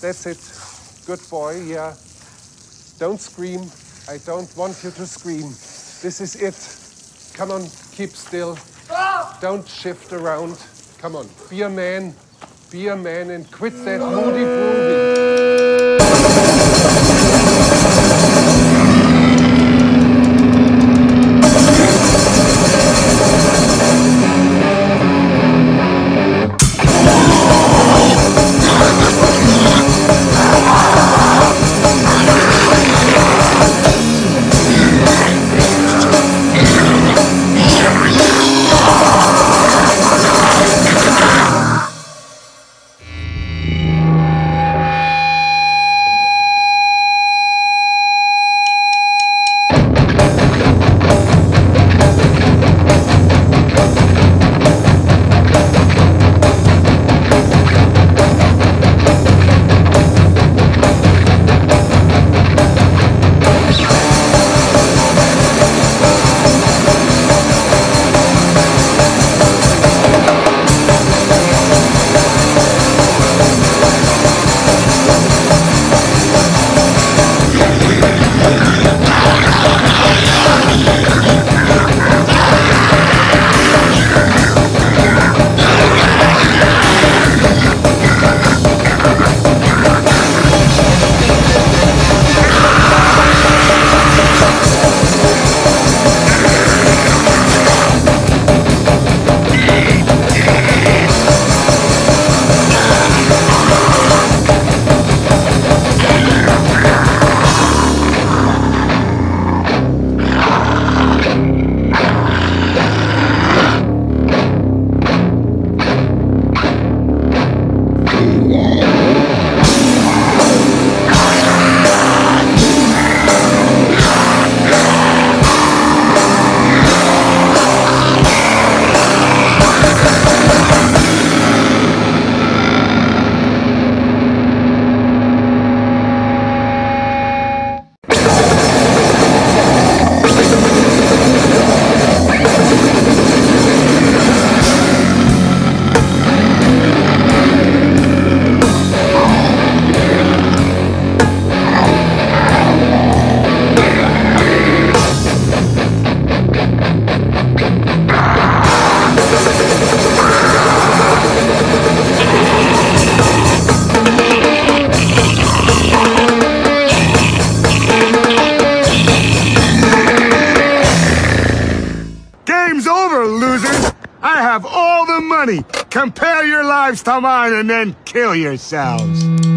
That's it. Good boy, yeah. Don't scream. I don't want you to scream. This is it. Come on, keep still. Don't shift around. Come on, be a man. Be a man and quit that moody brooding. Compare your lives to mine and then kill yourselves!